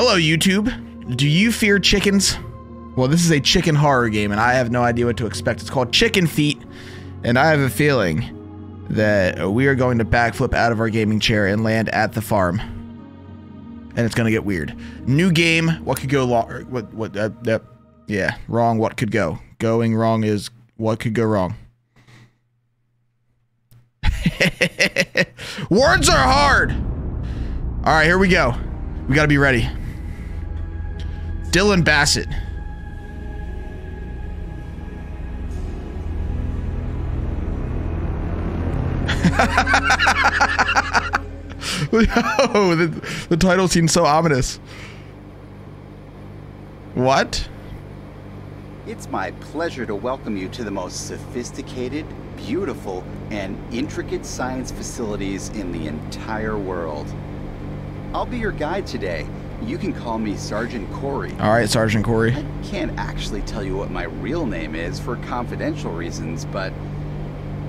Hello, YouTube. Do you fear chickens? Well, this is a chicken horror game, and I have no idea what to expect. It's called Chicken Feet, and I have a feeling that we are going to backflip out of our gaming chair and land at the farm. And it's going to get weird. New game. What could go wrong? What? What? Uh, uh, yeah, wrong. What could go? Going wrong is what could go wrong. Words are hard. All right, here we go. We got to be ready. Dylan Bassett. oh, the, the title seems so ominous. What? It's my pleasure to welcome you to the most sophisticated, beautiful, and intricate science facilities in the entire world. I'll be your guide today. You can call me Sergeant Corey. All right, Sergeant Corey. I can't actually tell you what my real name is for confidential reasons, but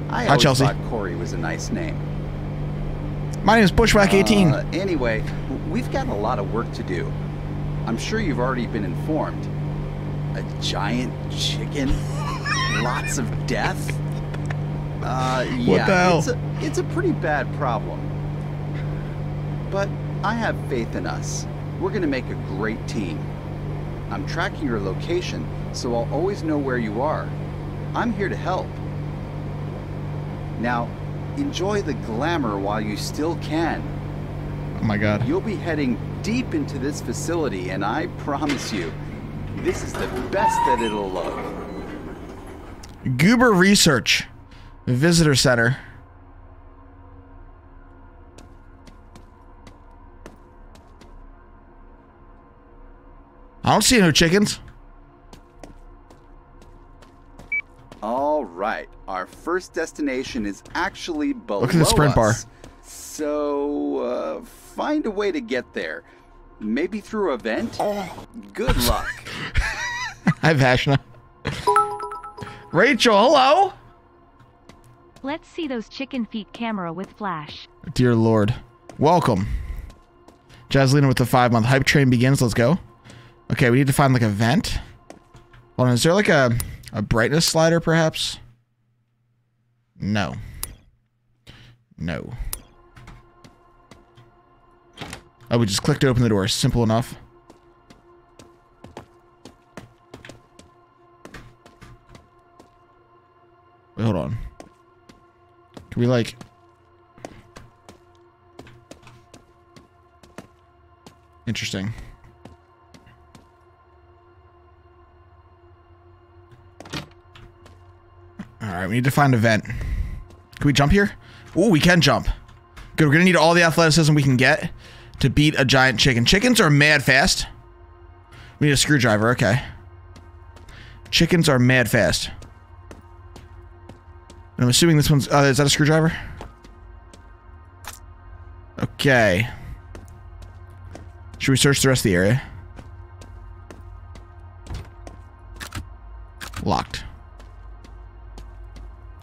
I Hi, always Chelsea. thought Corey was a nice name. My name is Bushwhack18. Uh, anyway, we've got a lot of work to do. I'm sure you've already been informed. A giant chicken? Lots of death? Uh, yeah, the hell? It's a, it's a pretty bad problem. But I have faith in us. We're gonna make a great team. I'm tracking your location, so I'll always know where you are. I'm here to help. Now, enjoy the glamour while you still can. oh my god. You'll be heading deep into this facility, and I promise you, this is the best that it'll look. Goober Research Visitor Center. I don't see no chickens. All right, our first destination is actually below Look at the sprint bar. So, uh, find a way to get there. Maybe through a vent? Oh. Good luck. Hi, Vashna. Rachel, hello. Let's see those chicken feet camera with flash. Dear Lord. Welcome. Jazzlina with the five month hype train begins. Let's go. Okay, we need to find like a vent. Hold on, is there like a, a brightness slider perhaps? No. No. Oh, we just clicked to open the door. Simple enough. Wait, hold on. Can we like Interesting. Alright, we need to find a vent. Can we jump here? Ooh, we can jump. Good, we're gonna need all the athleticism we can get to beat a giant chicken. Chickens are mad fast. We need a screwdriver, okay. Chickens are mad fast. And I'm assuming this one's, uh, is that a screwdriver? Okay. Should we search the rest of the area? Locked.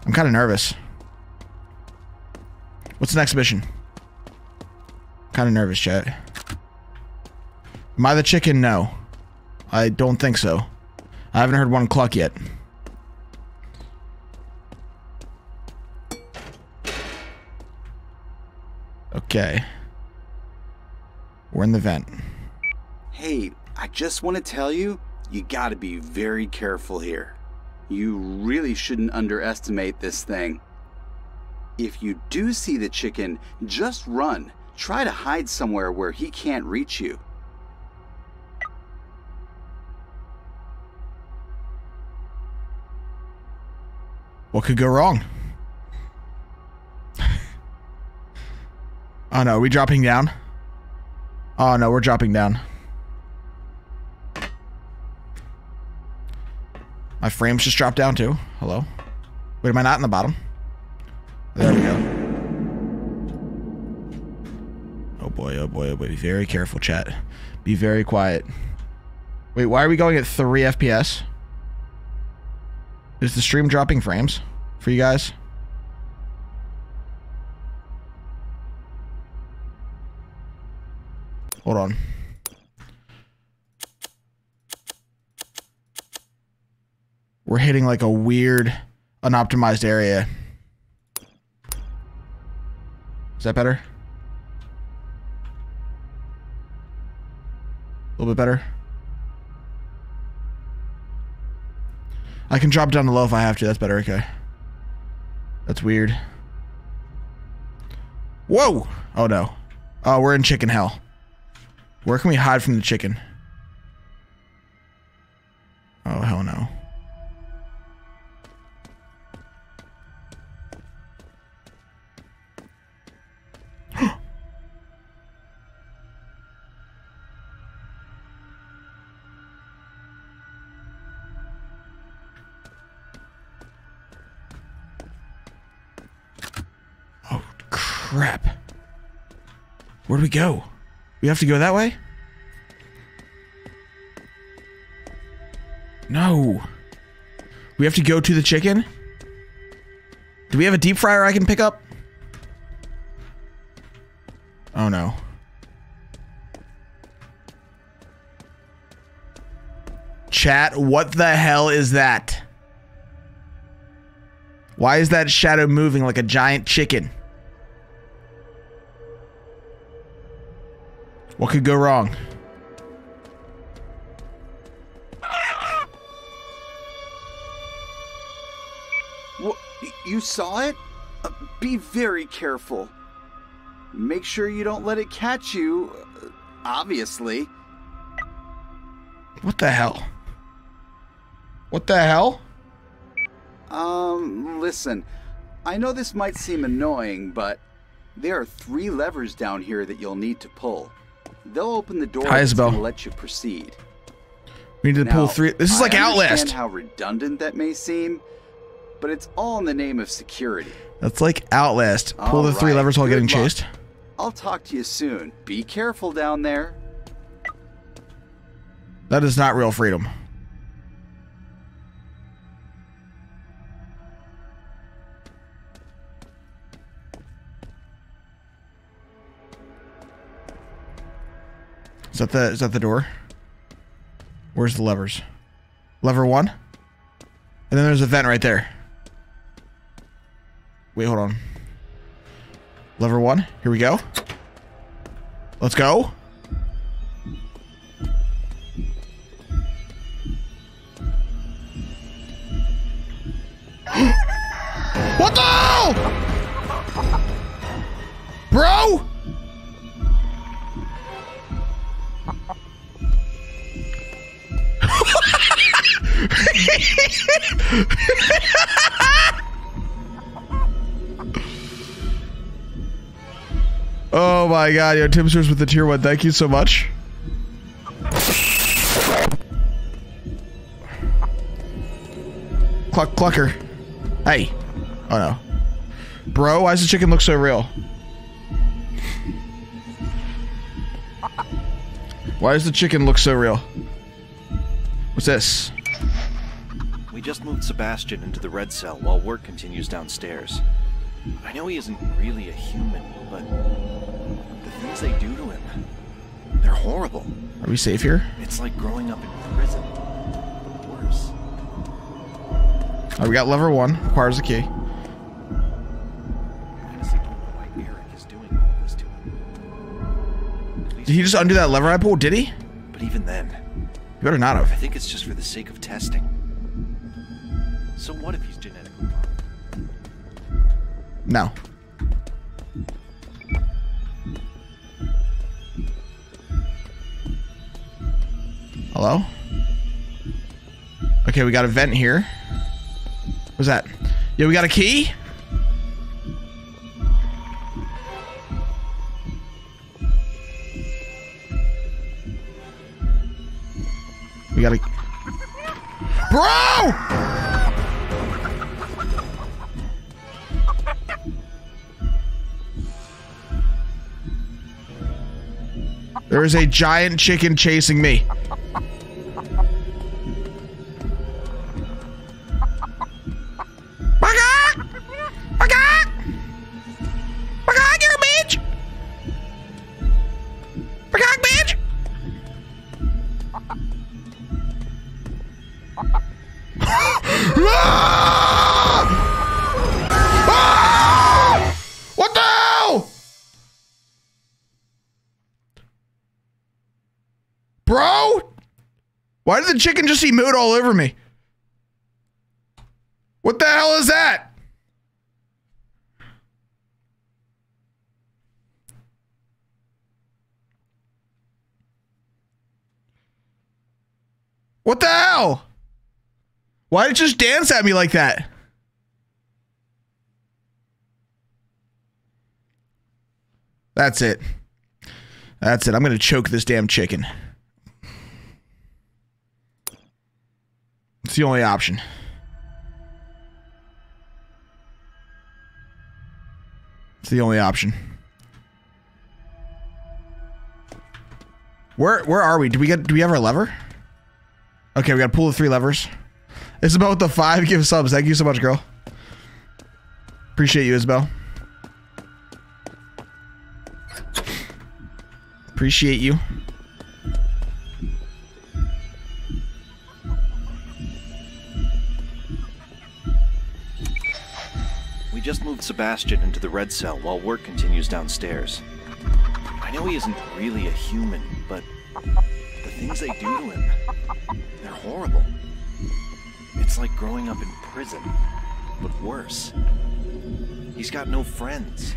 I'm kind of nervous. What's the next mission? Kind of nervous, chat. Am I the chicken? No. I don't think so. I haven't heard one cluck yet. Okay. We're in the vent. Hey, I just want to tell you, you gotta be very careful here. You really shouldn't underestimate this thing. If you do see the chicken, just run. Try to hide somewhere where he can't reach you. What could go wrong? oh no, are we dropping down? Oh no, we're dropping down. My frames just dropped down too. Hello? Wait, am I not in the bottom? There we go. Oh boy, oh boy, oh boy. Be very careful, chat. Be very quiet. Wait, why are we going at 3 FPS? Is the stream dropping frames for you guys? Hold on. We're hitting like a weird, unoptimized area. Is that better? A little bit better. I can drop down to low if I have to. That's better. Okay. That's weird. Whoa! Oh no. Oh, we're in chicken hell. Where can we hide from the chicken? Where do we go? We have to go that way? No. We have to go to the chicken? Do we have a deep fryer I can pick up? Oh no. Chat, what the hell is that? Why is that shadow moving like a giant chicken? What could go wrong? What? You saw it? Uh, be very careful. Make sure you don't let it catch you. uh, Obviously. What the hell? What the hell? Um, listen. I know this might seem annoying, but there are three levers down here that you'll need to pull. They'll open the door Hi, Isabel. gonna let you proceed. We need to pull three. This is like I understand Outlast. how redundant that may seem, but it's all in the name of security. That's like Outlast. Pull the three Alright, levers while getting luck. chased. I'll talk to you soon. Be careful down there. That is not real freedom. Is that the is that the door? Where's the levers? Lever one? And then there's a vent right there. Wait, hold on. Lever one. Here we go. Let's go. What the hell? Bro? oh my god, yo, Tim Stewart with the tier one. Thank you so much. Cluck clucker. Hey. Oh no. Bro, why does the chicken look so real? Why does the chicken look so real? What's this? Just moved Sebastian into the red cell while work continues downstairs. I know he isn't really a human, but the things they do to him, they're horrible. Are we safe here? It's like growing up in prison, but worse. Oh, we got lever one. Requires a key. I honestly don't why Eric is doing this to him. Did he just undo that lever I pulled? Did he? But even then, You better not have. I think it's just for the sake of testing. So what if he's genetically wrong? No. Hello? Okay, we got a vent here. What's that? Yeah, we got a key? We got a... Bro! There is a giant chicken chasing me. Just emote all over me? What the hell is that? What the hell? Why did it just dance at me like that? That's it. That's it. I'm going to choke this damn chicken. The only option. It's the only option. Where where are we? Do we get do we have our lever? Okay, we gotta pull the three levers. Isabel with the five give subs. Thank you so much, girl. Appreciate you, Isabel. Appreciate you. Just moved Sebastian into the red cell while work continues downstairs. I know he isn't really a human, but the things they do to him, they're horrible. It's like growing up in prison, but worse. He's got no friends,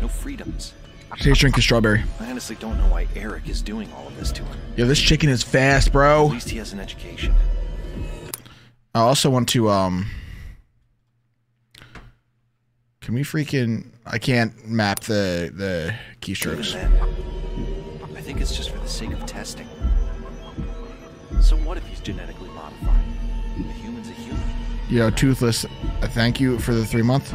no freedoms. Taste drink is strawberry. I honestly don't know why Eric is doing all of this to him. Yo, this chicken is fast, bro. At least he has an education. I also want to um Can we freaking I can't map the the keystrokes. I think it's just for the sake of testing. So what if he's genetically modified? A human's a human. Yo, toothless, uh, thank you for the 3 month.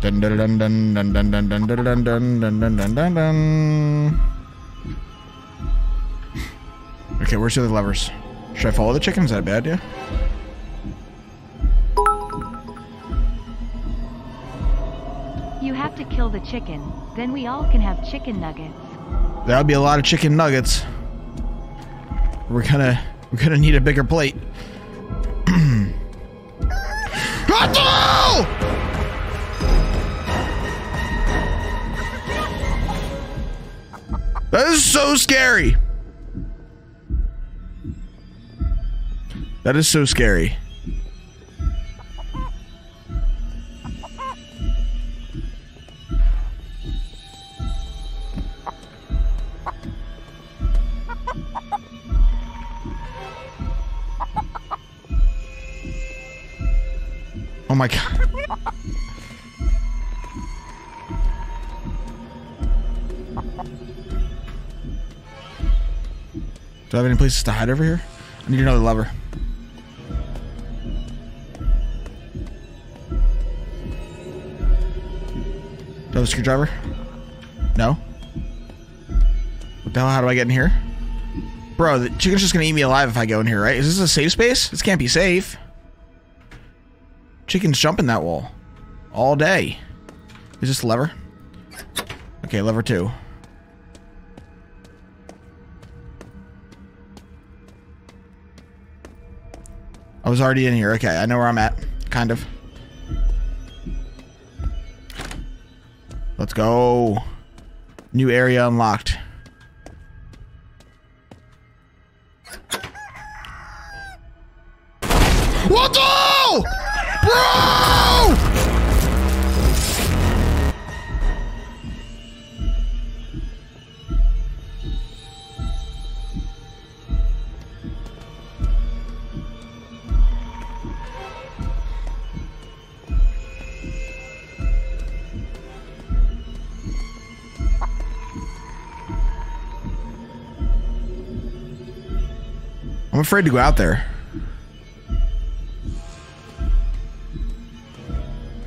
Dun dun dun dun dun dun dun dun dun dun dun dun dun dun dun dun. Okay, where's the other levers? Should I follow the chickens? Is that a bad idea? To kill the chicken, then we all can have chicken nuggets. That would be a lot of chicken nuggets. We're gonna we're gonna need a bigger plate. That is so scary. That is so scary. Oh my god. Do I have any places to hide over here? I need another lever. Do I have a screwdriver? No? What the hell? How do I get in here? Bro, the chicken's just gonna eat me alive if I go in here, right? Is this a safe space? This can't be safe. Chicken's jumping that wall. All day. Is this lever? Okay, lever two. I was already in here. Okay, I know where I'm at. Kind of. Let's go. New area unlocked. Afraid to go out there.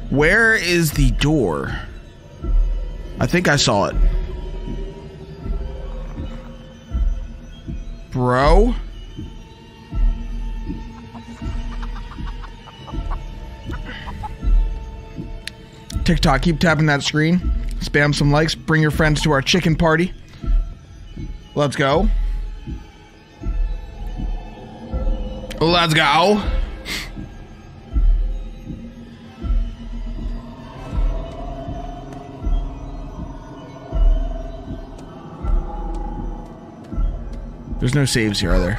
Where is the door? I think I saw it. Bro? TikTok, keep tapping that screen. Spam some likes. Bring your friends to our chicken party. Let's go. Let's go. There's no saves here, are there?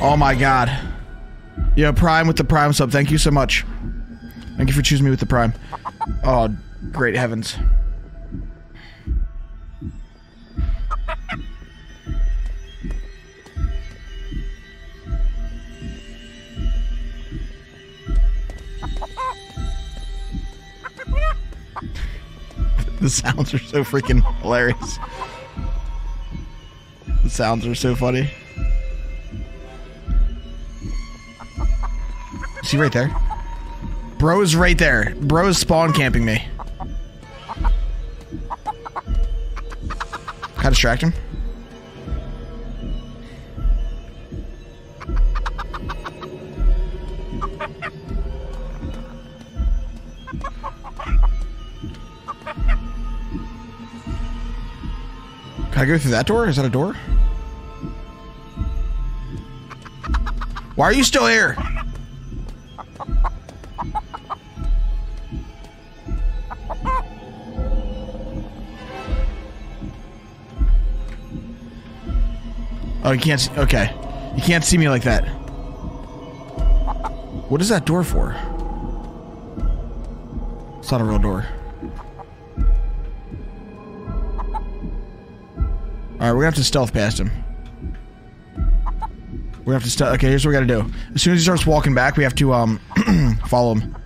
Oh my god. Yeah, Prime with the Prime sub. Thank you so much. Thank you for choosing me with the Prime. Oh, great heavens. the sounds are so freaking hilarious. The sounds are so funny. See right there? Bro's right there. Bro's spawn camping me. How distract him? Can I go through that door? Is that a door? Why are you still here? Oh, you can't see. Okay. You can't see me like that. What is that door for? It's not a real door. Alright, we're gonna have to stealth past him. We have to stealth. Okay, here's what we gotta do. As soon as he starts walking back, we have to, um, follow him.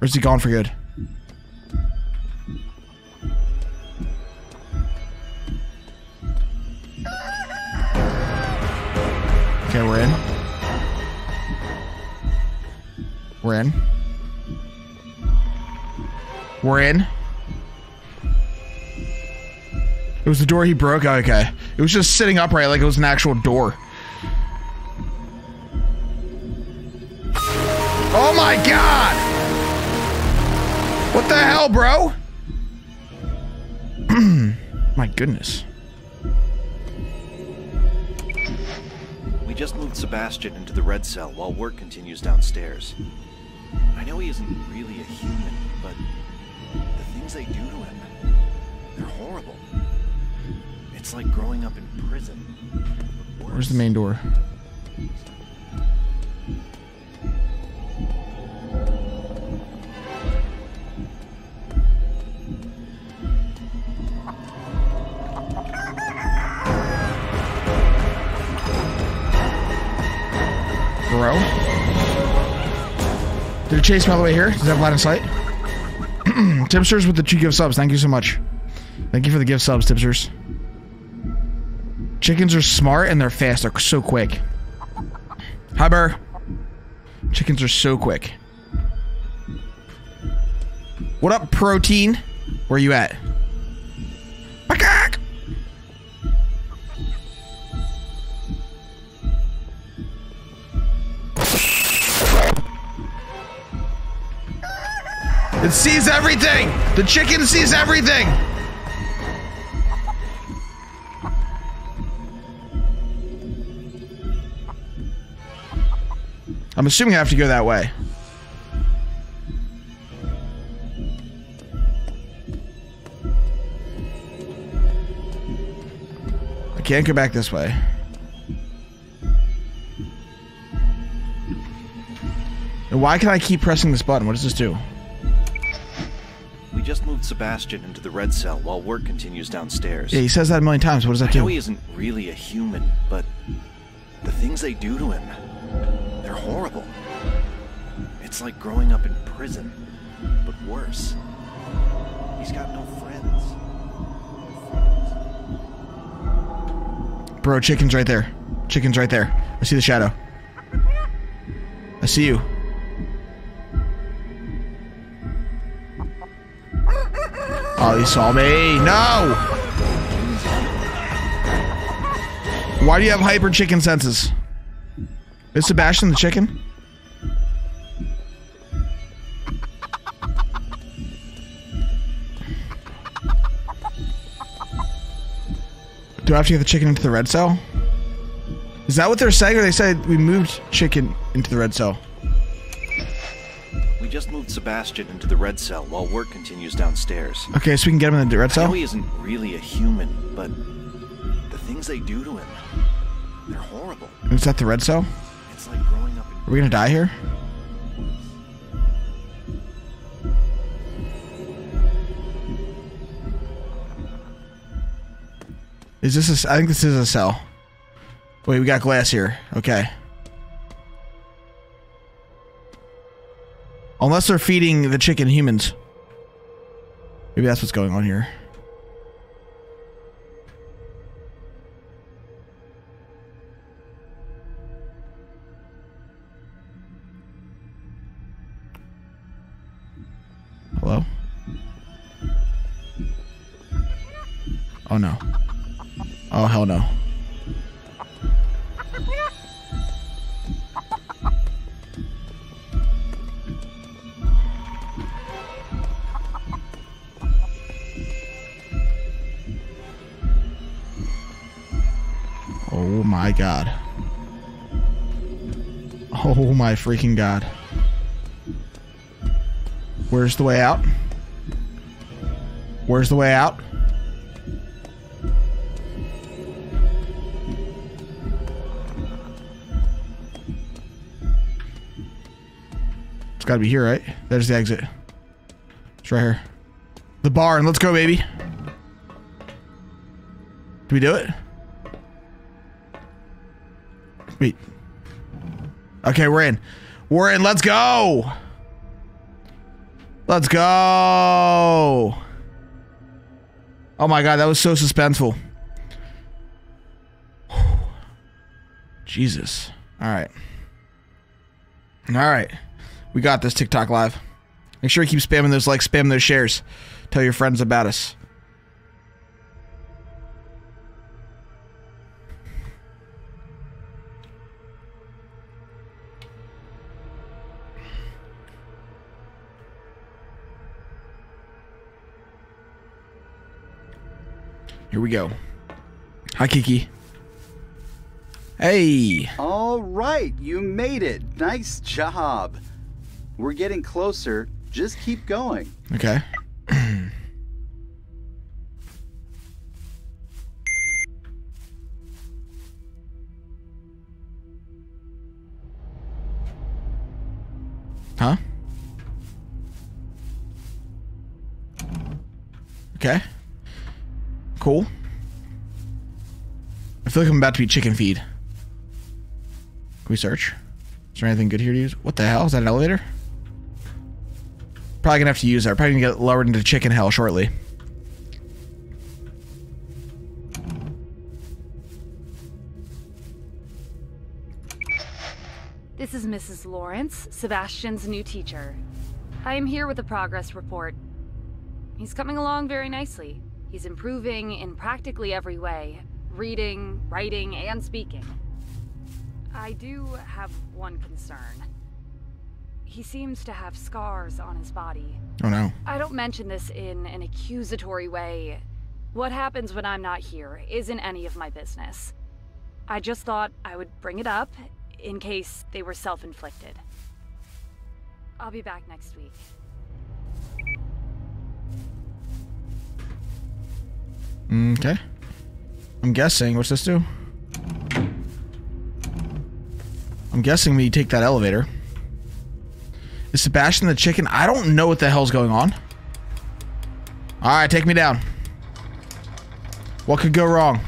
Or is he gone for good? Okay, we're in. We're in. We're in. It was the door he broke? Okay. It was just sitting upright like it was an actual door. Oh my god! What the hell, bro? my goodness. We just moved Sebastian into the red cell while work continues downstairs. I know he isn't really a human, but the things they do to him, they're horrible. It's like growing up in prison. Where's the main door? Bro? Did it chase me all the way here? Does it have line of sight? Tipsters with the two gift subs. Thank you so much. Thank you for the gift subs, Tipsters. Chickens are smart and they're fast. They're so quick. Hi, Burr. Chickens are so quick. What up, protein? Where you at? Macaque! It sees everything! The chicken sees everything! I'm assuming I have to go that way. I can't go back this way. And why can I keep pressing this button? What does this do? We just moved Sebastian into the red cell while work continues downstairs. Yeah, he says that a million times. What does that I know do? he isn't really a human, but the things they do to him, horrible. It's like growing up in prison, but worse. He's got no friends. Bro, chicken's right there. Chicken's right there. I see the shadow. I see you. Oh, he saw me. No! Why do you have hyper chicken senses? Is Sebastian the chicken? Do I have to get the chicken into the red cell? Is that what they're saying, or they said we moved chicken into the red cell? We just moved Sebastian into the red cell while work continues downstairs. Okay, so we can get him in the red cell. he isn't really a human, but the things they do to him, they're horrible. Is that the red cell? It's like growing up Are we gonna die here? Is this a I think this is a cell. Wait, we got glass here. Okay. Unless they're feeding the chicken humans. Maybe that's what's going on here. Hello? Oh no. Oh hell no. Oh my god. Oh my freaking god. Where's the way out? Where's the way out? It's gotta be here, right? There's the exit. It's right here. The barn. Let's go, baby. Do we do it? Wait. Okay, we're in. We're in. Let's go. Let's go. Oh my god, that was so suspenseful. Jesus. All right. All right. We got this TikTok live. Make sure you keep spamming those likes, spam those shares. Tell your friends about us. Here we go. Hi, Kiki. Hey. All right, you made it. Nice job. We're getting closer. Just keep going. Okay. huh? Okay. Cool. I feel like I'm about to be chicken feed. Can we search? Is there anything good here to use? What the hell? Is that an elevator? Probably gonna have to use that. Probably gonna get lowered into chicken hell shortly. This is Mrs. Lawrence, Sebastian's new teacher. I am here with a progress report. He's coming along very nicely. He's improving in practically every way reading, writing, and speaking. I do have one concern. He seems to have scars on his body. Oh no. I don't mention this in an accusatory way. What happens when I'm not here isn't any of my business. I just thought I would bring it up in case they were self inflicted. I'll be back next week. Okay. I'm guessing. What's this do? I'm guessing we take that elevator. Is Sebastian the chicken? I don't know what the hell's going on. Alright, take me down. What could go wrong?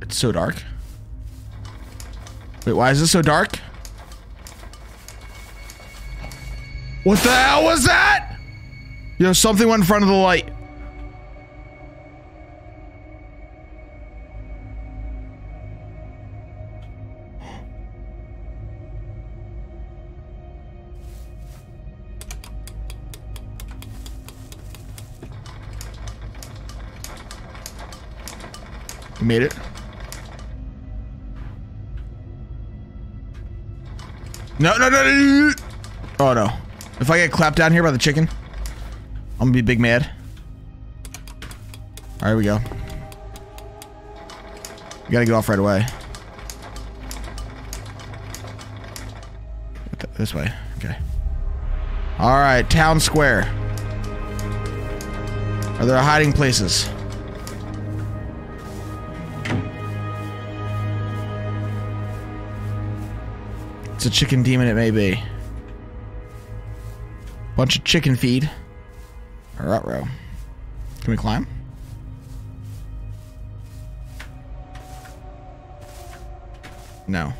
It's so dark. Wait, why is this so dark? What the hell was that? You know, something went in front of the light. Made it. No, no, no, no, no. Oh no. If I get clapped down here by the chicken, I'm gonna be big mad. Alright, we go. We gotta get off right away. This way. Okay. All right, town square. Are there hiding places? It's a chicken demon, it may be. Bunch of chicken feed. Ruh-roh. Can we climb? No.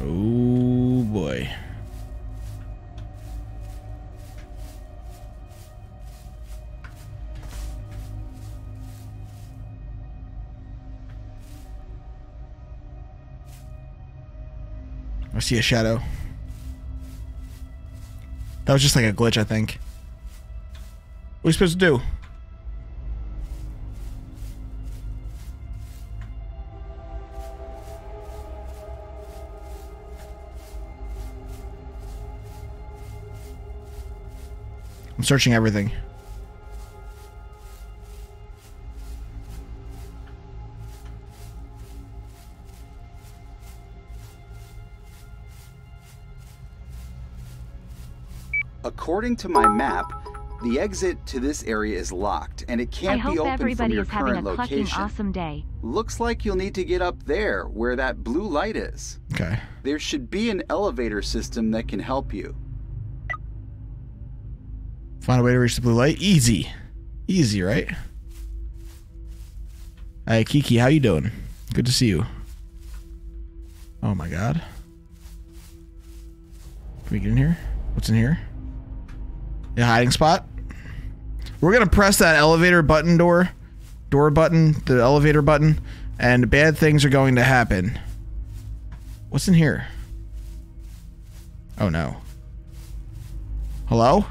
Oh boy. I see a shadow. That was just like a glitch, I think. What are we supposed to do? I'm searching everything. According to my map, the exit to this area is locked and it can't be opened from your is having a current location. awesome day. Looks like you'll need to get up there where that blue light is. Okay. There should be an elevator system that can help you. Find a way to reach the blue light. Easy. Easy, right? Hey, Kiki, how you doing? Good to see you. Oh my god. Can we get in here? What's in here? A hiding spot? We're gonna press that elevator button door. Door button, the elevator button, and bad things are going to happen. What's in here? Oh no. Hello?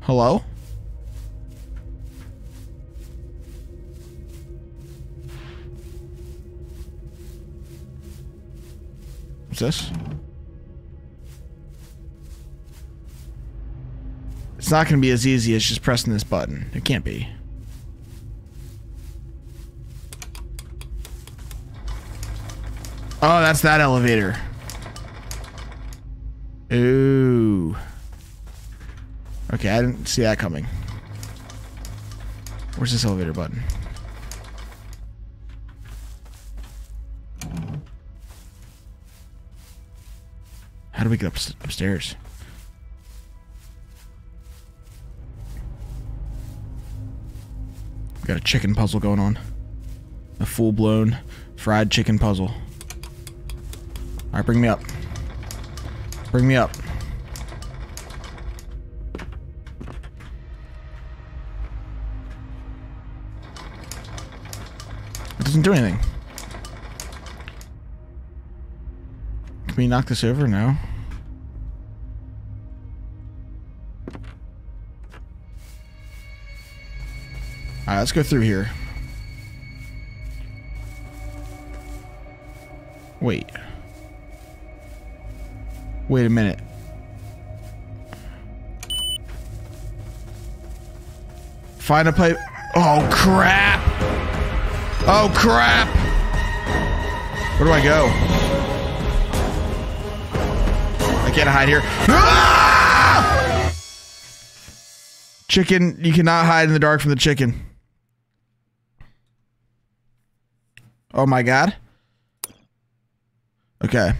Hello? What's this? Not going to be as easy as just pressing this button. It can't be. Oh, that's that elevator. Ooh. Okay, I didn't see that coming. Where's this elevator button? How do we get up upstairs? Got a chicken puzzle going on. A full-blown fried chicken puzzle. All right, bring me up. Bring me up. It doesn't do anything. Can we knock this over? No. Alright, let's go through here. Wait. Wait a minute. Find a pipe. Oh, crap! Oh, crap! Where do I go? I can't hide here. Ah! Chicken, you cannot hide in the dark from the chicken. Oh my god. Okay.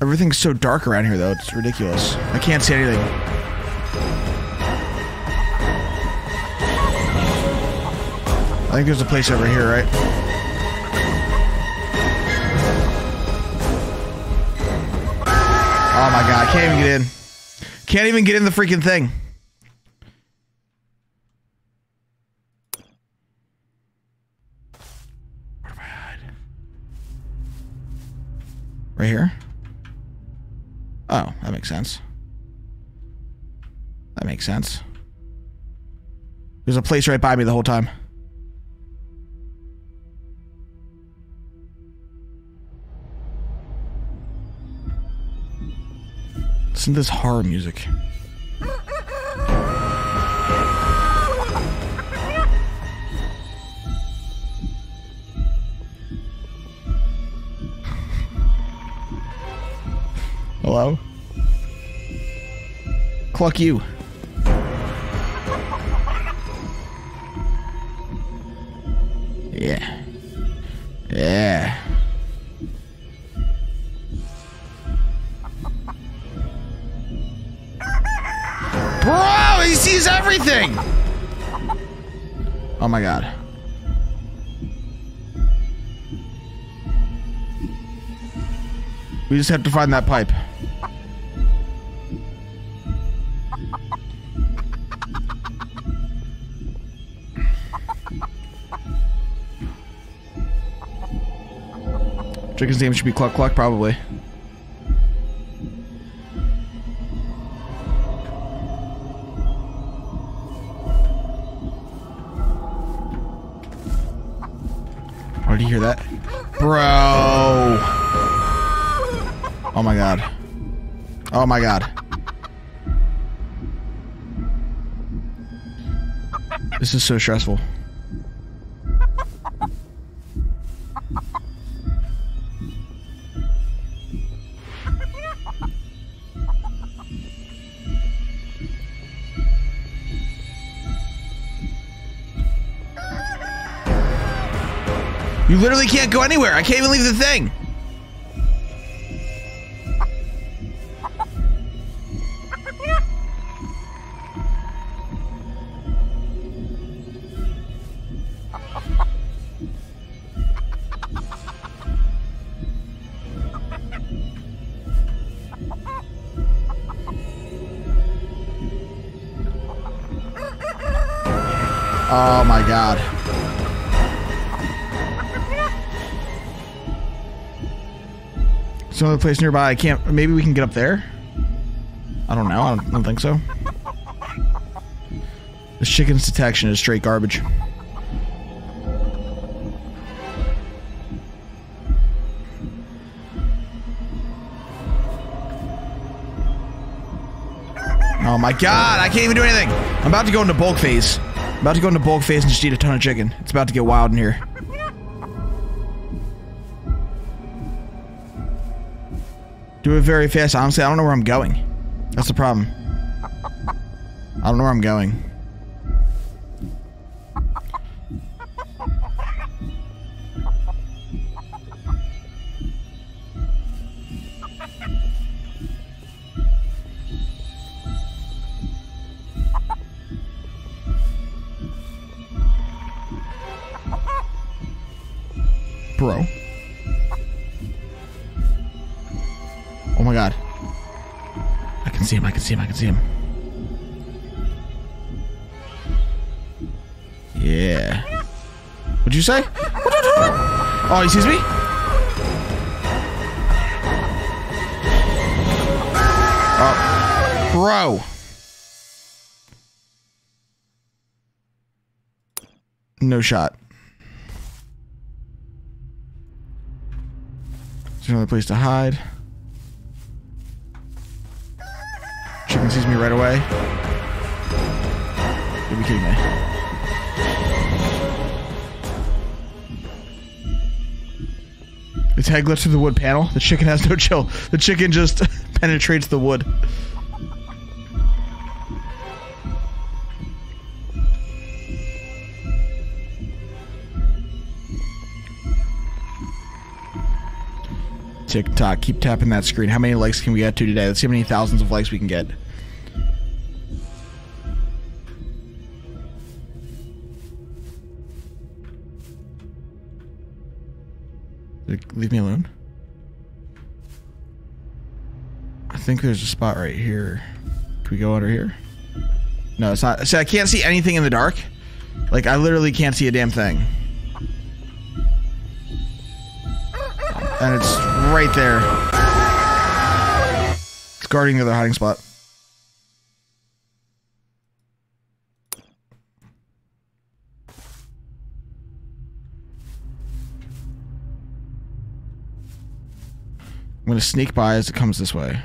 Everything's so dark around here, though. It's ridiculous. I can't see anything. I think there's a place over here, right? Oh my god, I can't even get in. Can't even get in the freaking thing. Right here? Oh, that makes sense. That makes sense. There's a place right by me the whole time. Listen to this horror music. Hello? Cluck you. Yeah. Yeah. Bro, he sees everything! Oh my god. We just have to find that pipe. Chicken's name should be Cluck Cluck, probably. Why did you hear that? Bro! Oh my god. Oh my god. This is so stressful. Literally can't go anywhere. I can't even leave the thing. There's another place nearby. I can't. Maybe we can get up there. I don't know. I don't, I don't think so. This chicken's detection is straight garbage. Oh my god, I can't even do anything. I'm about to go into bulk phase. I'm about to go into bulk phase and just eat a ton of chicken. It's about to get wild in here. Do it very fast. Honestly, I don't know where I'm going. That's the problem. I don't know where I'm going. Bro. See him, I can see him, I can see him. Yeah. What'd you say? Oh, he sees me? Oh. Bro. No shot. There's another place to hide. Sees right away. You be kidding me. Its head glitched through the wood panel. The chicken has no chill. The chicken just penetrates the wood. TikTok, keep tapping that screen. How many likes can we get to today? Let's see how many thousands of likes we can get. Leave me alone. I think there's a spot right here. Can we go under here? No, it's not. See, I can't see anything in the dark. Like, I literally can't see a damn thing. And it's right there. It's guarding the other hiding spot. I'm going to sneak by as it comes this way.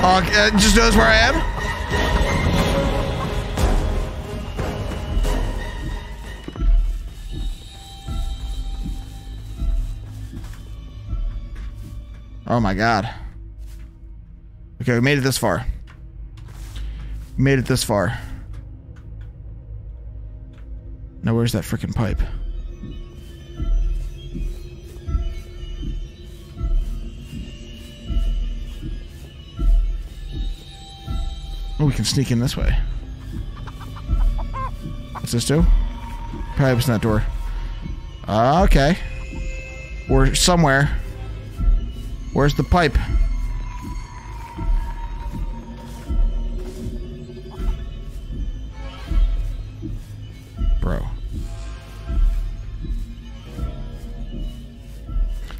Oh, uh, just knows where I am? Oh my god. Okay, we made it this far. Made it this far. Now where's that freaking pipe? Oh, we can sneak in this way. What's this do? Probably in that door. Uh, okay. We're somewhere. Where's the pipe?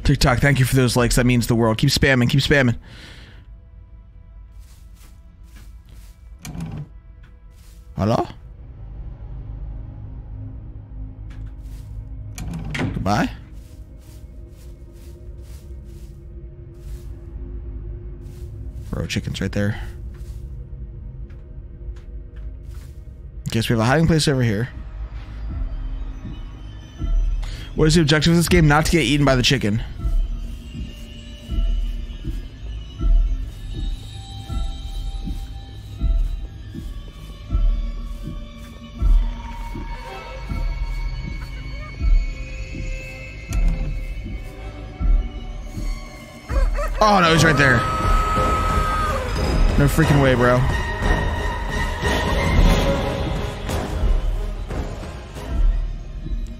TikTok, thank you for those likes. That means the world. Keep spamming, keep spamming. Hello? Goodbye. Bro, chicken's right there. Guess we have a hiding place over here. What is the objective of this game? Not to get eaten by the chicken. Oh no, he's right there. No freaking way, bro.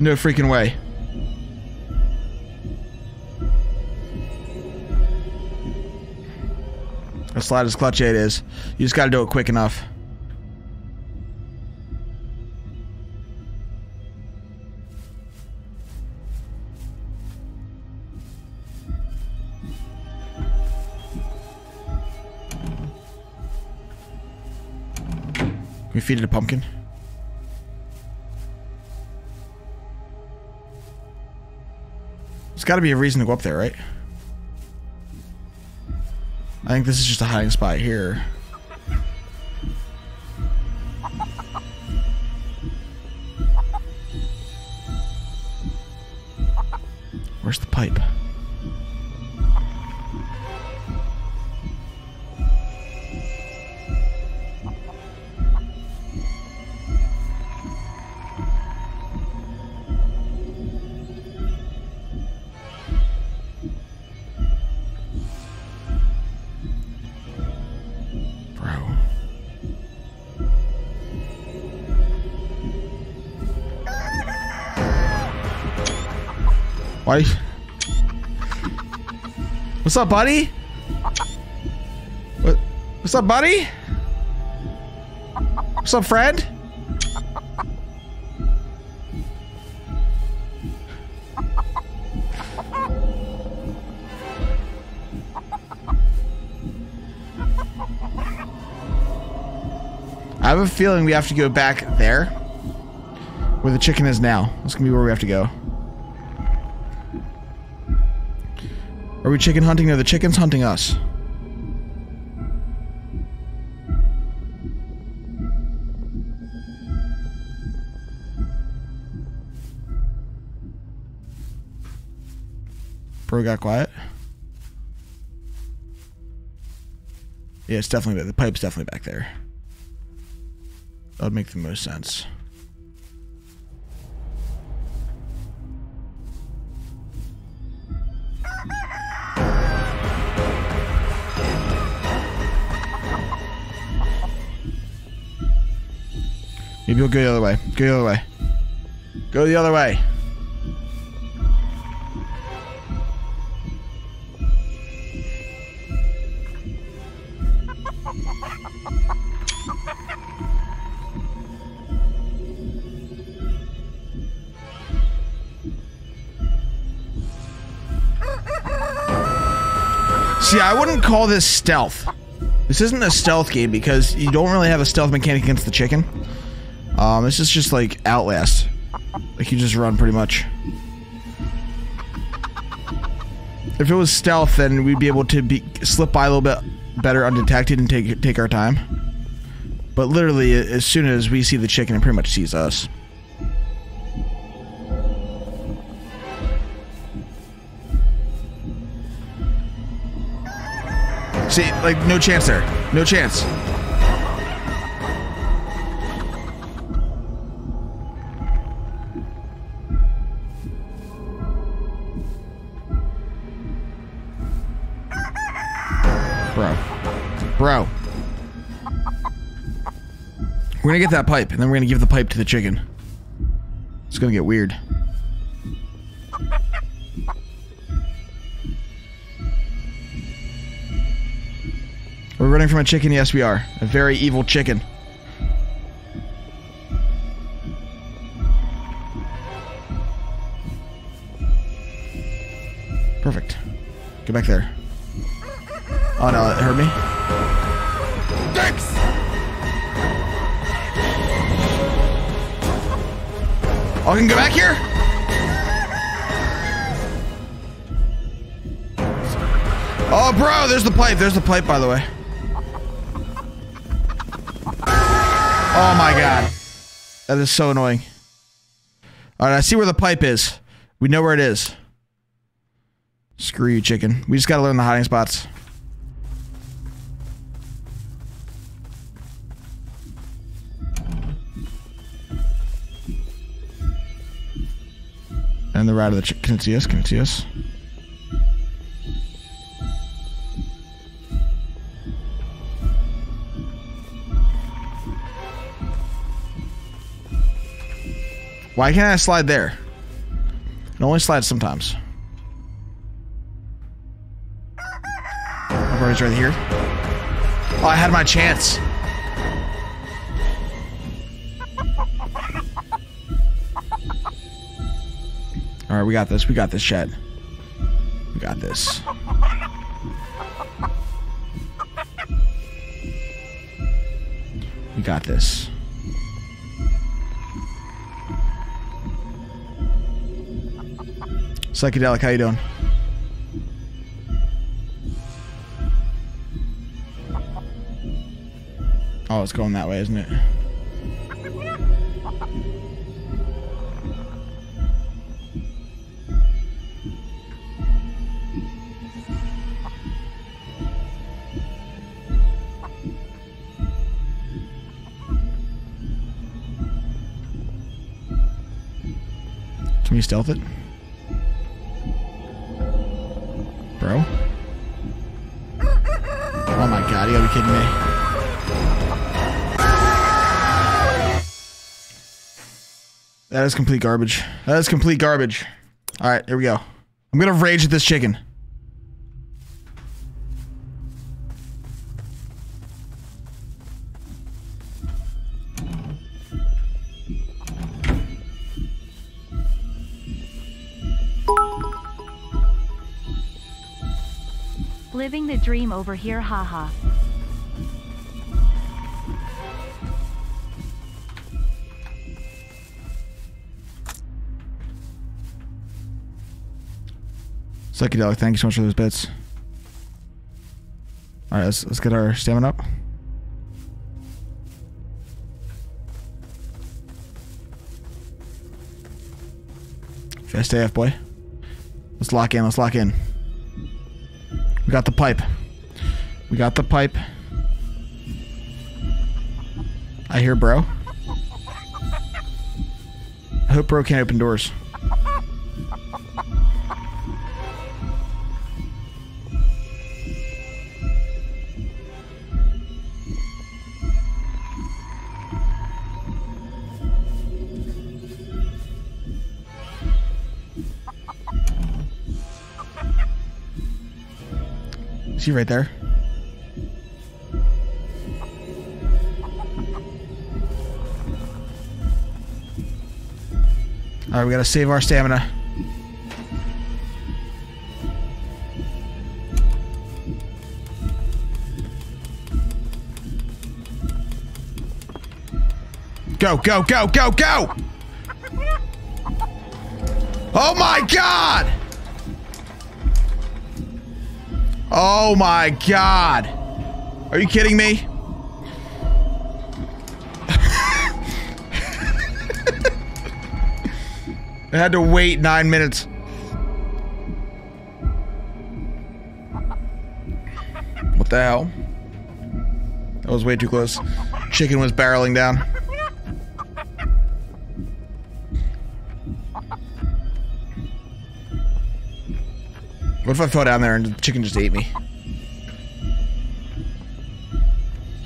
No freaking way. As slide as clutch eight is. You just gotta do it quick enough. We feed it a pumpkin? There's got to be a reason to go up there, right? I think this is just a hiding spot here. What's up, buddy? What? What's up, buddy? What's up, friend? I have a feeling we have to go back there. Where the chicken is now. That's gonna be where we have to go. Are we chicken hunting? No, the chicken's hunting us. Bro got quiet. Yeah, it's definitely the pipe's definitely back there. That would make the most sense. Maybe we'll go the other way. Go the other way. Go the other way. See, I wouldn't call this stealth. This isn't a stealth game because you don't really have a stealth mechanic against the chicken. Um, this is just like Outlast. Like you just run pretty much. If it was stealth, then we'd be able to be slip by a little bit better undetected and take take our time. But literally, as soon as we see the chicken, it pretty much sees us. See, like, no chance there. No chance. Gonna get that pipe, and then we're gonna give the pipe to the chicken. It's gonna get weird. We're running from a chicken? Yes, we are. A very evil chicken. Perfect. Get back there. Pipe. There's the pipe, by the way. Oh my god. That is so annoying. Alright, I see where the pipe is. We know where it is. Screw you, chicken. We just gotta learn the hiding spots. And the rat of the chicken. Can it see us? Can it see us? Why can't I slide there? It only slides sometimes. My bird's right here. Oh, I had my chance. All right, we got this. We got this, chat. We got this. We got this. Psychedelic, how you doing? Oh, it's going that way, isn't it? Can we stealth it? Kidding me. That is complete garbage. That is complete garbage. Alright, here we go. I'm gonna rage at this chicken. Living the dream over here, haha. Psychedelic, thank you so much for those bits. Alright, let's, let's get our stamina up. Fast AF, boy. Let's lock in, let's lock in. We got the pipe. We got the pipe. I hear bro. I hope bro can't open doors. Right there? Alright, we gotta save our stamina. Go, go, go, go, go! Oh my god! Oh my god. Are you kidding me? I had to wait nine minutes. What the hell? That was way too close. Chicken was barreling down. What if I fell down there and the chicken just ate me?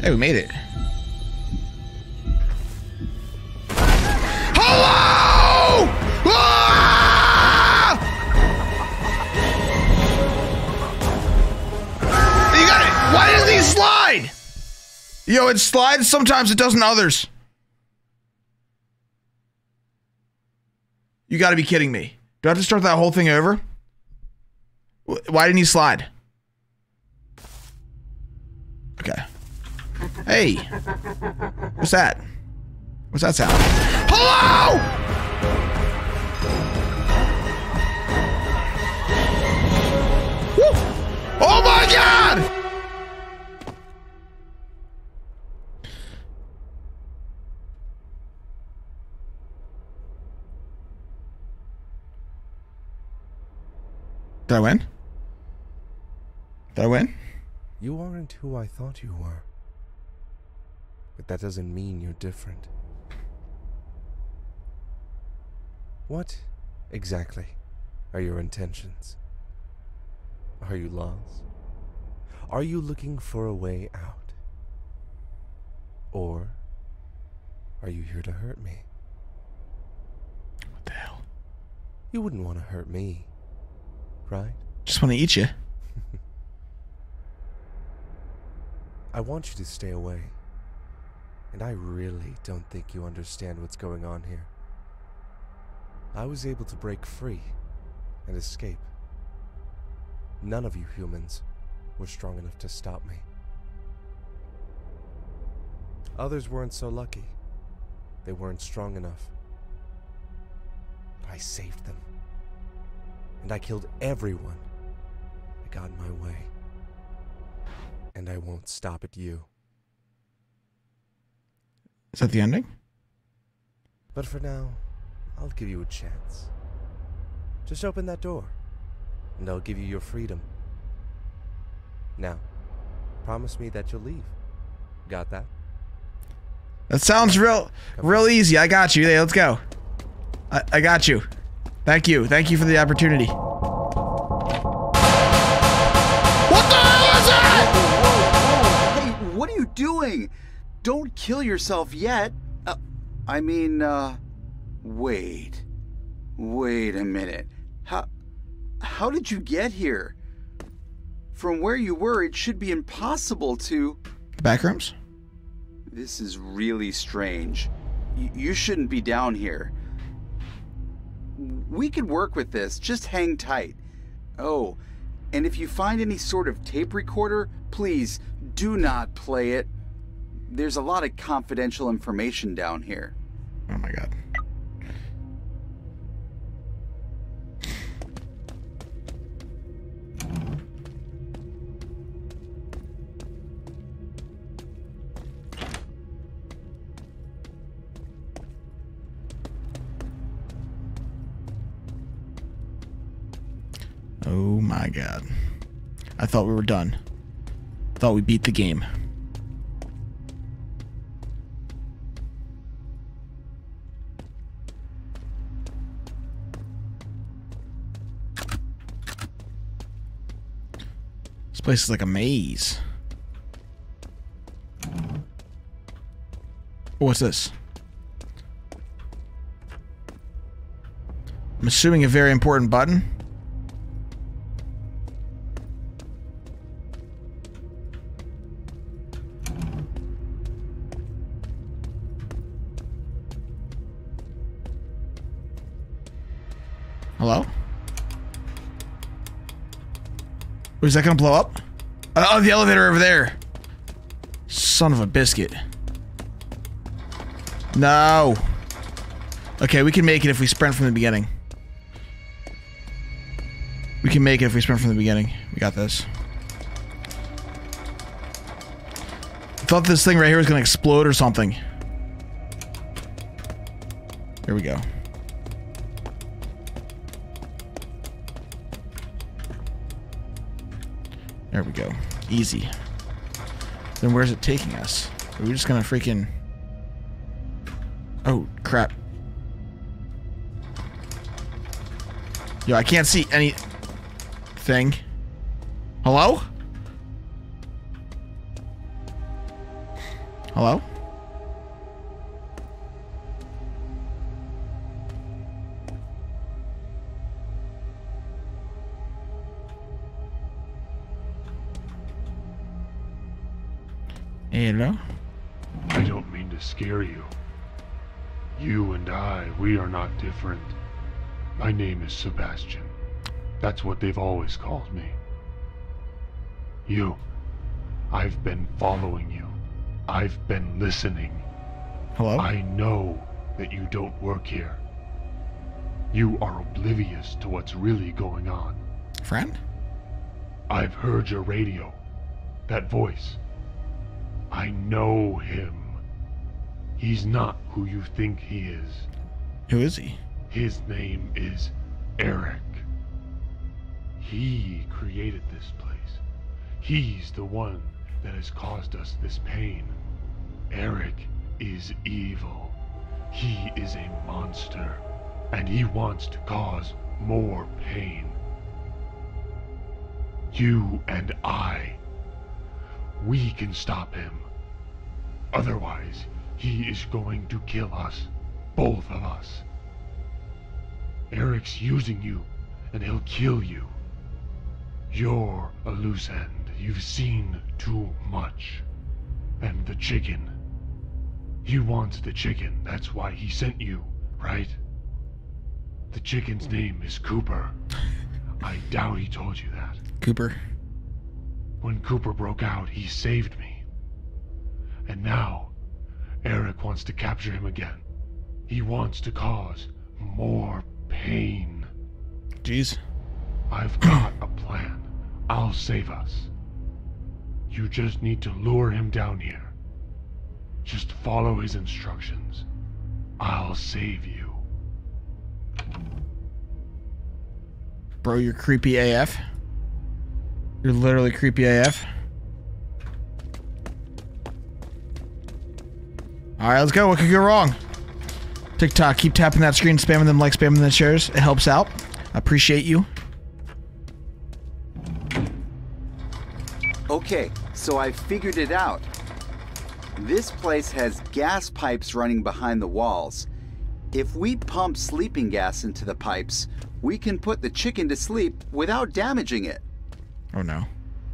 Hey, we made it. Hello! Ah! You got it. Why does he slide? Yo, it slides sometimes, it doesn't others. You got to be kidding me. Do I have to start that whole thing over? Wh- Why didn't you slide? Okay. Hey. What's that? What's that sound? Hello! Woo! Oh my god! Did I win? Did I win? You aren't who I thought you were. But that doesn't mean you're different. What exactly are your intentions? Are you lost? Are you looking for a way out? Or are you here to hurt me? What the hell? You wouldn't want to hurt me, right? Just want to eat you. I want you to stay away. And I really don't think you understand what's going on here. I was able to break free and escape. None of you humans were strong enough to stop me. Others weren't so lucky. They weren't strong enough. But I saved them. And I killed everyone that got in my way. And I won't stop at you. Is that the ending? But for now, I'll give you a chance. Just open that door, and I'll give you your freedom. Now, promise me that you'll leave. Got that? That sounds real, real easy. I got you. Hey, let's go. I, I got you. Thank you. Thank you for the opportunity. Doing? Don't kill yourself yet. Uh, I mean, uh, wait. Wait a minute. How how did you get here? From where you were, it should be impossible to Backrooms? This is really strange. Y- you shouldn't be down here. We could work with this. Just hang tight. Oh, and if you find any sort of tape recorder, please do not play it. There's a lot of confidential information down here. Oh my god. My god. I thought we were done. Thought we beat the game. This place is like a maze. Oh, what's this? I'm assuming a very important button. Is that gonna blow up? Uh, oh, the elevator over there. Son of a biscuit. No. Okay, we can make it if we sprint from the beginning. We can make it if we sprint from the beginning. We got this. I thought this thing right here was gonna explode or something. Here we go. There we go. Easy. Then where's it taking us? Are we just gonna freaking... Oh, crap. Yo, I can't see any... thing. Hello? Hello? Hello? I don't mean to scare you. You and I, we are not different. My name is Sebastian. That's what they've always called me. You. I've been following you. I've been listening. Hello? I know that you don't work here. You are oblivious to what's really going on. Friend? I've heard your radio. That voice. I know him. He's not who you think he is. Who is he? His name is Eric. He created this place. He's the one that has caused us this pain. Eric is evil. He is a monster. And he wants to cause more pain. You and I. We can stop him. Otherwise, he is going to kill us. Both of us. Eric's using you, and he'll kill you. You're a loose end. You've seen too much. And the chicken. He wants the chicken. That's why he sent you, right? The chicken's name is Cooper. I doubt he told you that. Cooper. When Cooper broke out, he saved me. And now, Eric wants to capture him again. He wants to cause more pain. Jeez. I've got a plan. I'll save us. You just need to lure him down here. Just follow his instructions. I'll save you. Bro, you're creepy AF. You're literally creepy AF. Alright, let's go. What could go wrong? TikTok, keep tapping that screen, spamming them like spamming the shares. It helps out. I appreciate you. Okay, so I figured it out. This place has gas pipes running behind the walls. If we pump sleeping gas into the pipes, we can put the chicken to sleep without damaging it. Oh no.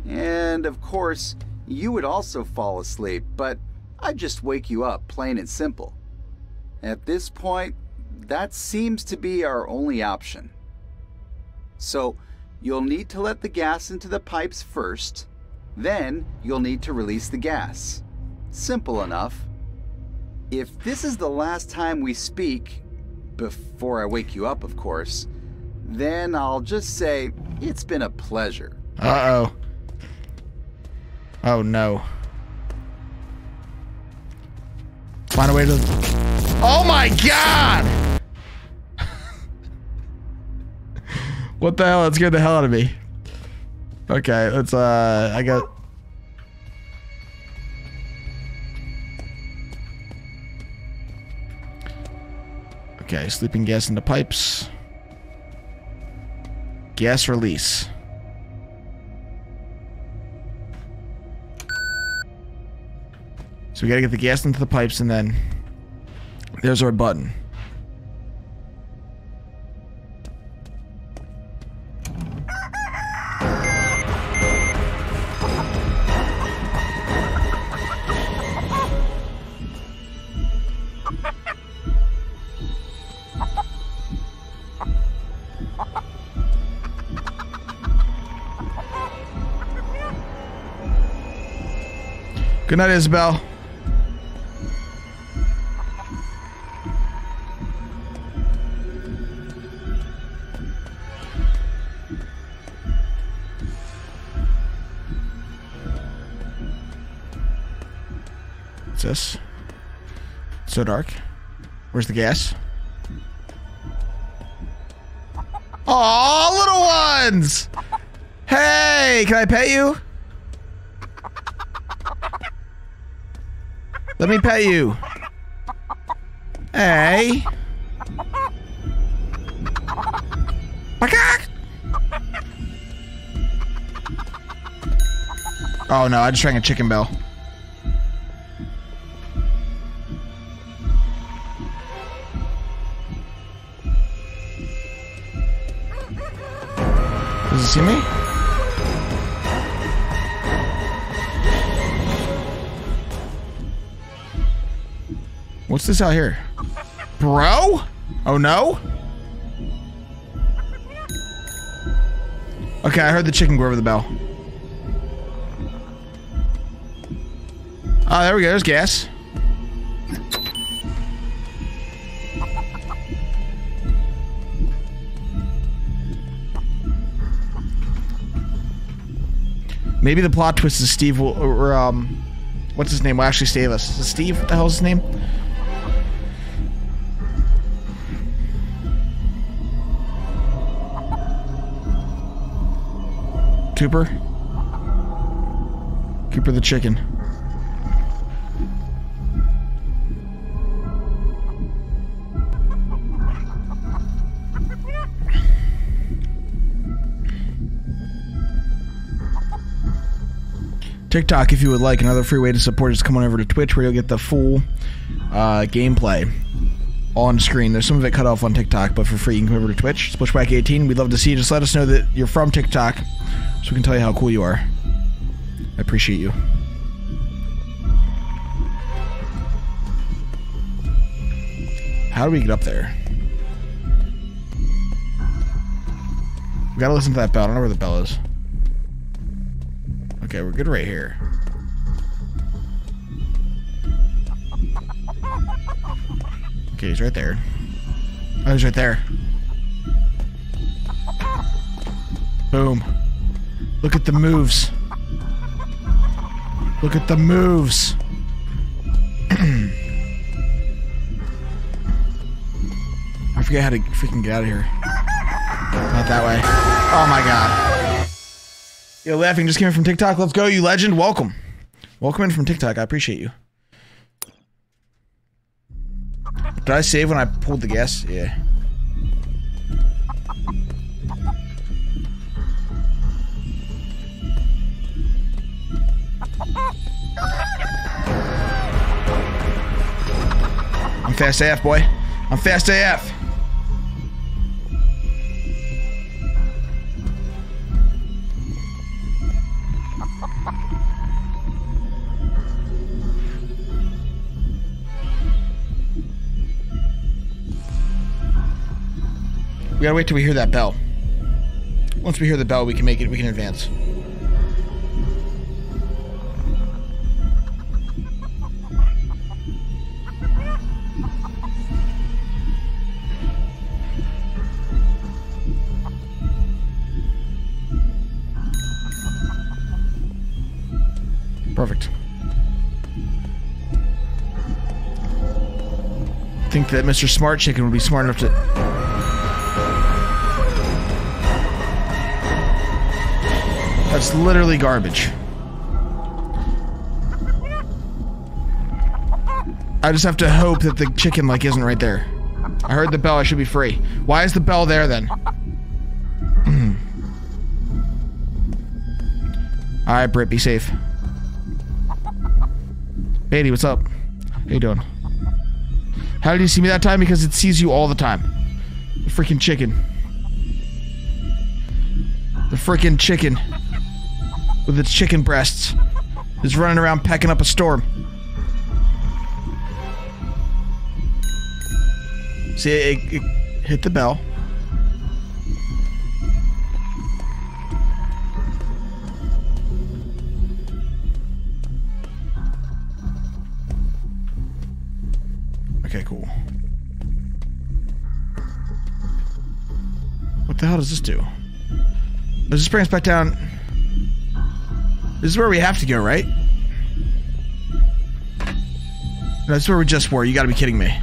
And of course, you would also fall asleep, but I'd just wake you up, plain and simple. At this point, that seems to be our only option. So, you'll need to let the gas into the pipes first, then you'll need to release the gas. Simple enough. If this is the last time we speak, before I wake you up, of course, then I'll just say it's been a pleasure. Uh oh. Oh no. Find a way to. Oh my god! what the hell? That scared the hell out of me. Okay, let's, uh, I got. Okay, sleeping gas in the pipes. Gas release. So we gotta get the gas into the pipes and then there's our button. Good night, Isabel. What's this? So dark. Where's the gas? Aw, little ones! Hey, can I pet you? Let me pet you. Hey. Macaque! Oh no, I just rang a chicken bell. See me? What's this out here? Bro? Oh no? Okay, I heard the chicken go over the bell. Oh, there we go. There's gas. Maybe the plot twist is Steve will, or, um, what's his name will actually save us. Is Steve? What the hell's his name? Cooper? Cooper the chicken. TikTok, if you would like. Another free way to support is come on over to Twitch where you'll get the full uh, gameplay on screen. There's some of it cut off on TikTok, but for free, you can come over to Twitch. Bushwhack18. We'd love to see you. Just let us know that you're from TikTok so we can tell you how cool you are. I appreciate you. How do we get up there? We gotta listen to that bell. I don't know where the bell is. Okay, we're good right here. Okay, he's right there. Oh, he's right there. Boom. Look at the moves. Look at the moves. I forget how to freaking get out of here. Not that way. Oh my god. Yo, laughing just came in from TikTok. Let's go, you legend. Welcome. Welcome in from TikTok. I appreciate you. Did I save when I pulled the gas? Yeah. I'm fast AF, boy. I'm fast AF. We gotta wait till we hear that bell. Once we hear the bell, we can make it. We can advance. Perfect. Think that Mr. Smart Chicken would be smart enough to. That's literally garbage. I just have to hope that the chicken like isn't right there. I heard the bell. I should be free. Why is the bell there then? All right, Britt, be safe. Beatty, what's up? How you doing? How did you see me that time? Because it sees you all the time. The freaking chicken. The freaking chicken. With its chicken breasts. Is running around pecking up a storm. See, it, it hit the bell. Okay, cool. What the hell does this do? Does this bring us back down? This is where we have to go, right? That's where we just were. You gotta be kidding me.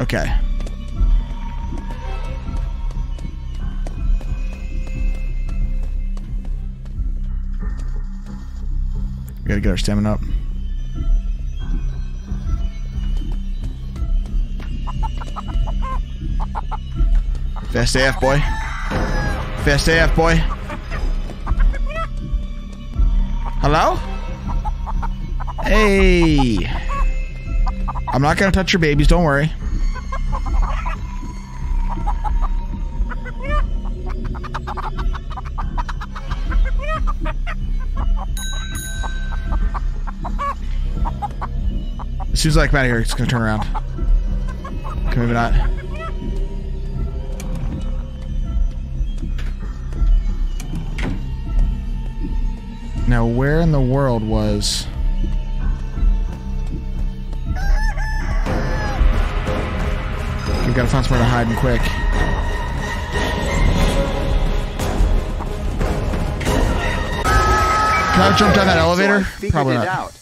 Okay. We gotta get our stamina up. Fast AF, boy. Fast AF, boy. Hey. I'm not gonna touch your babies, don't worry. As soon as I come out of here, it's gonna turn around. Okay, maybe not. Now, where in the world was... gotta find somewhere to hide and quick. Can I jump down that elevator? figured Probably not. out.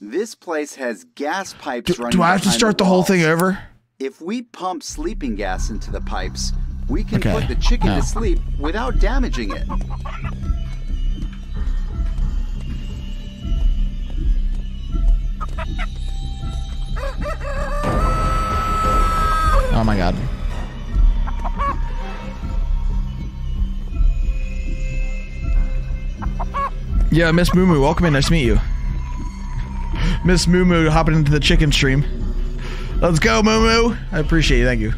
This place has gas pipes Do, running do I have to start the whole thing over? If we pump sleeping gas into the pipes, we can Okay, put the chicken no. to sleep without damaging it. Yeah, Miss Moo Moo, welcome in. Nice to meet you. Miss Moo Moo hopping into the chicken stream. Let's go, Moo Moo. I appreciate you. Thank you.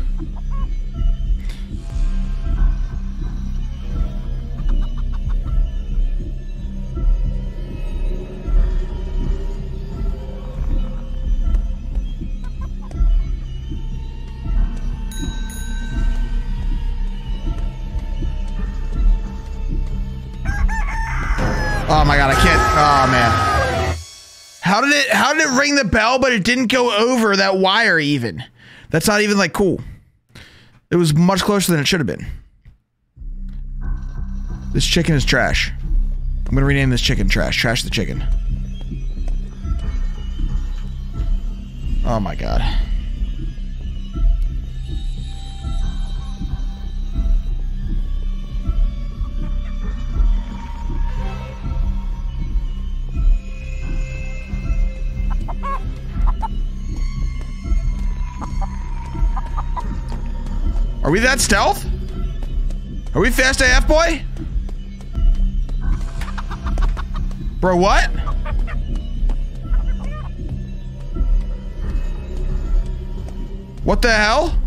The bell but it didn't go over that wire even? That's not even like cool. It was much closer than it should have been. This chicken is trash. I'm gonna rename this chicken trash. Trash the chicken. Oh my god. Are we that stealth? Are we fast AF, boy? Bro, what? What the hell?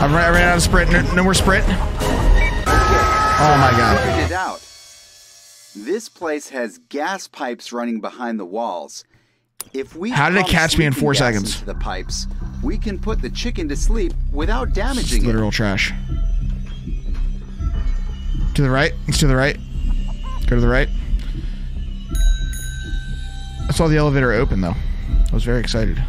I ran, ran out of sprint. No, no more sprint. Oh my god. Figured it out. This place has gas pipes running behind the walls. If we How did it catch me in four seconds? The pipes, we can put the chicken to sleep without damaging it. Literal trash. To the right. It's to the right. Go to the right. I saw the elevator open though. I was very excited.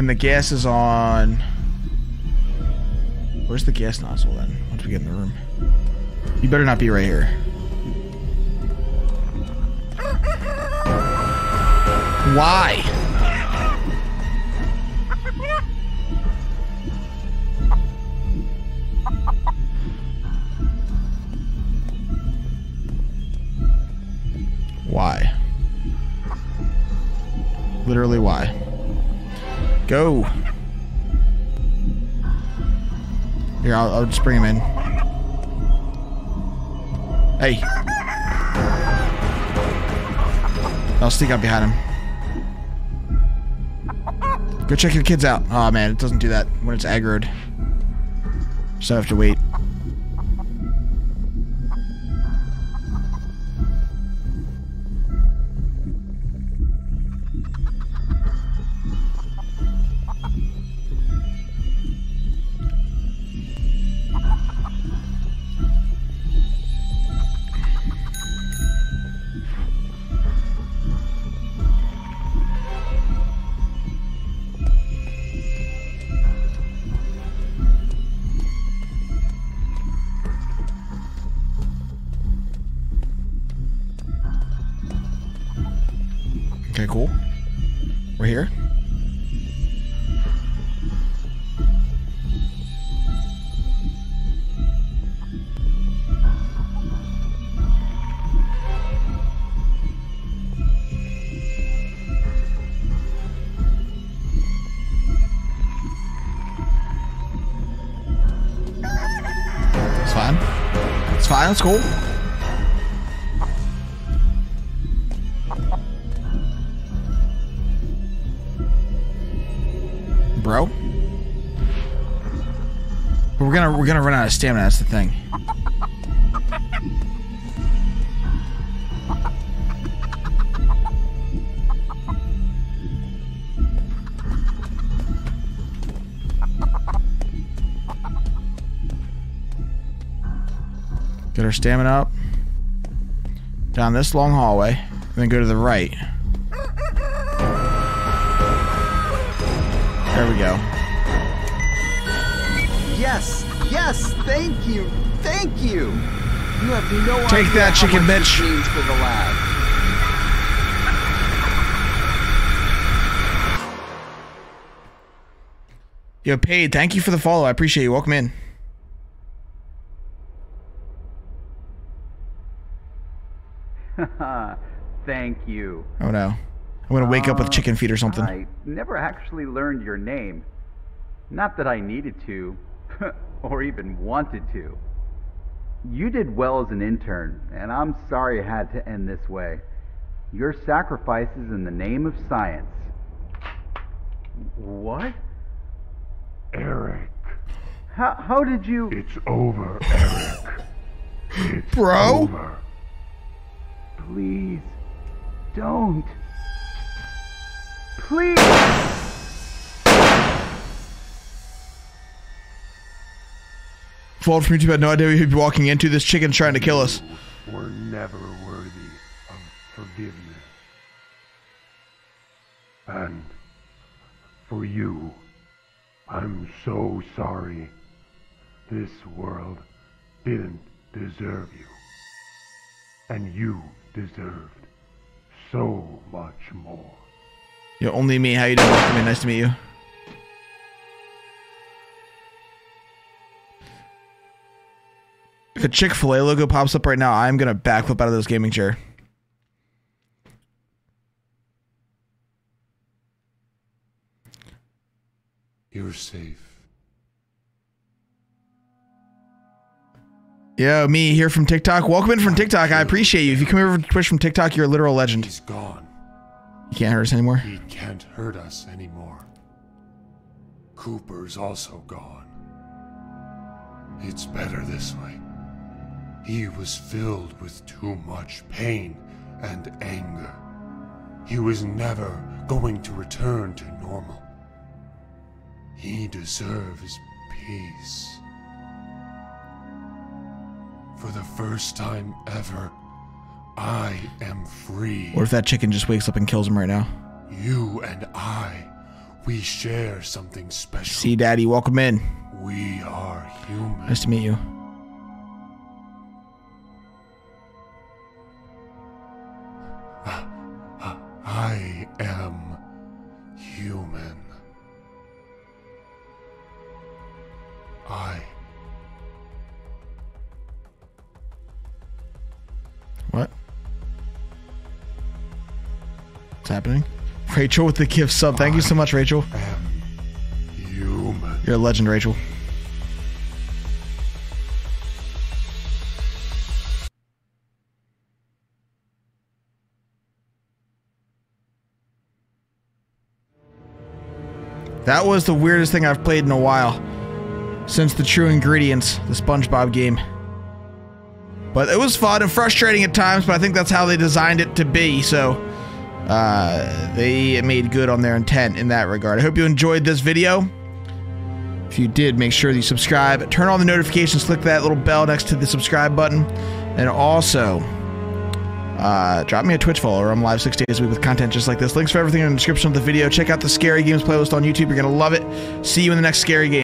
And the gas is on. Where's the gas nozzle then? Once we get in the room. You better not be right here. Why? Why? Literally why? Go. Here, I'll, I'll just bring him in. Hey. I'll sneak up behind him. Go check your kids out. Oh man, it doesn't do that when it's aggroed. So I have to wait. Bro. But we're gonna we're gonna run out of stamina. That's the thing. Get our stamina up. Down this long hallway. And then go to the right. There we go. Yes, yes, thank you, thank you. You have no Take idea that, chicken bitch. Means for the lab. Yo, Paid, thank you for the follow. I appreciate you. Welcome in. Thank you. Oh no. I'm gonna wake up with Uh, chicken feet or something. I never actually learned your name. Not that I needed to, or even wanted to. You did well as an intern, and I'm sorry it had to end this way. Your sacrifices in the name of science. What? Eric, How, how did you. it's over, Eric. It's Bro? over. Please. Don't. Please! Fault for me too bad. No idea we'd be walking into this chicken's trying to kill us. We're never worthy of forgiveness. And for you, I'm so sorry. This world didn't deserve you. And you deserved so much more. Yo, only me. How you doing? Welcome in. Nice to meet you. If a Chick Fil A logo pops up right now, I'm gonna backflip out of this gaming chair. You're safe. Yo, me here from TikTok. Welcome in from TikTok. I appreciate you. If you come over from Twitch from TikTok, you're a literal legend. He's gone. You can't hurt us anymore. He can't hurt us anymore. Cooper's also gone. It's better this way. He was filled with too much pain and anger. He was never going to return to normal. He deserves peace. For the first time ever, I am free. What if that chicken just wakes up and kills him right now? You and I, we share something special. See, Daddy, welcome in. We are human. Nice to meet you. I am human. I happening? Rachel with the gift sub. Thank you so much, Rachel. am human. You're a legend, Rachel. That was the weirdest thing I've played in a while. Since the True Ingredients, the SpongeBob game. But it was fun and frustrating at times, but I think that's how they designed it to be, so uh, they made good on their intent in that regard. I hope you enjoyed this video. If you did, make sure you subscribe, turn on the notifications, click that little bell next to the subscribe button, and also uh, drop me a Twitch follow. I'm live six days a week with content just like this. Links for everything in the description of the video. Check out the Scary Games playlist on YouTube. You're going to love it. See you in the next Scary Game.